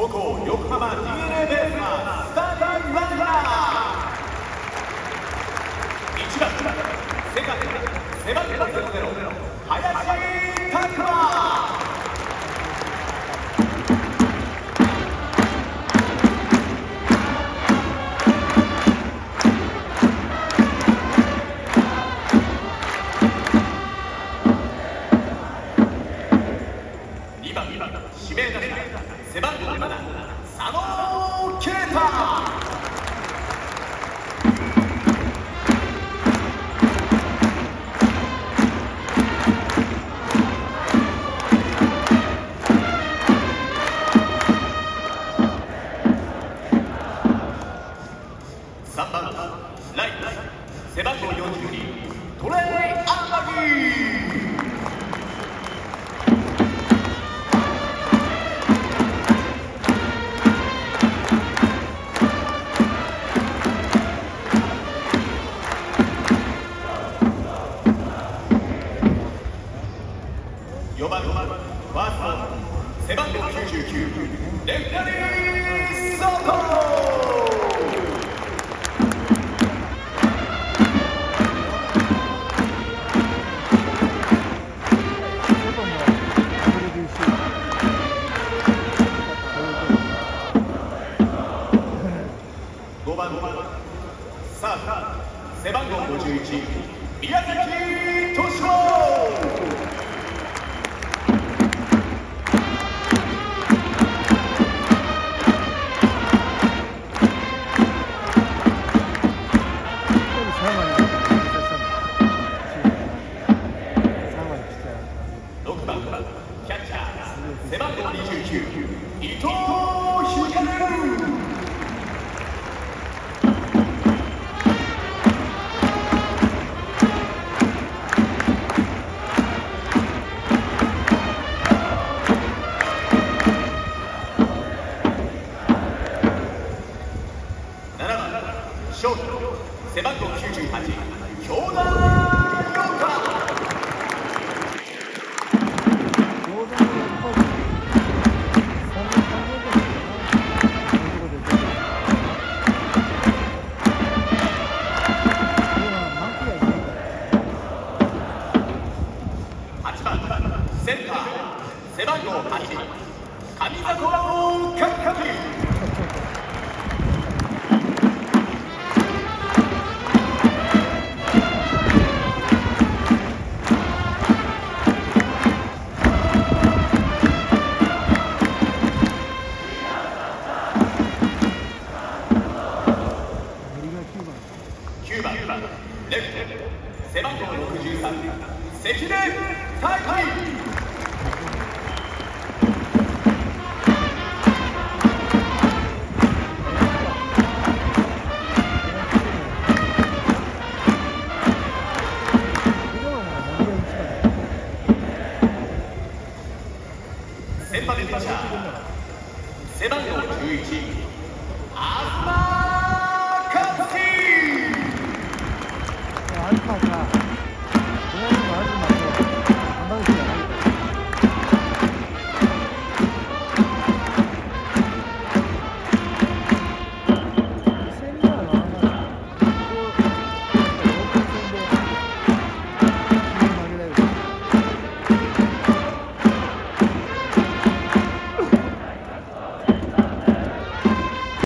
横浜 DNA ベースンスターラー。1番セカンド背番号00ライト背番号42トレイ・アンバギー。99レフタリー・ソト外も WBC 5番サード背番号51宮崎敏郎。6番キャッチャー背番号29伊藤光センター背番号8上里カッカピ森が9番9番レフト背番号63関根大会者背番号11東克樹。